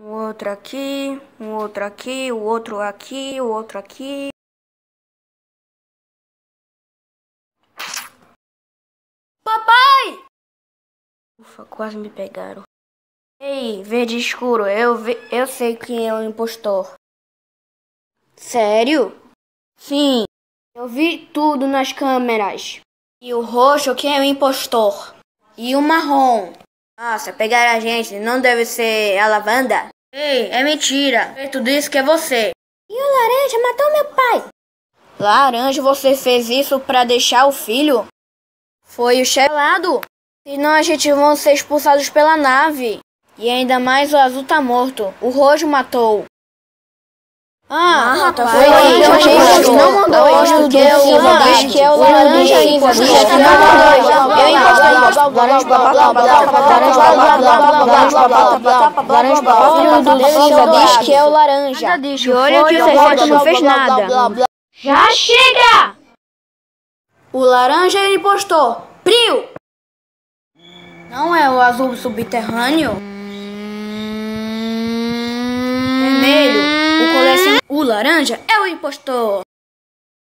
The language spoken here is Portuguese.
Um outro aqui, um outro aqui, o outro aqui, o outro aqui. Papai! Ufa, quase me pegaram. Ei, verde escuro, eu, vi, eu sei quem é o impostor. Sério? Sim, eu vi tudo nas câmeras. E o roxo, quem é o impostor? E o marrom? Nossa, pegaram a gente, não deve ser a lavanda? Ei, é mentira. Tudo isso que é você. E o laranja matou meu pai. Laranja, você fez isso para deixar o filho? Foi o chelado. Senão a gente vão ser expulsados pela nave. E ainda mais o azul tá morto. O roxo matou. Ah, tá foi o não mandou hoje que é o diz que é o laranja não mandou. Cinza diz que é o laranja. E olha que o Fefeto não fez nada. Já chega! O laranja ele postou. Prio! Não é o azul subterrâneo? Vermelho. O laranja é o impostor.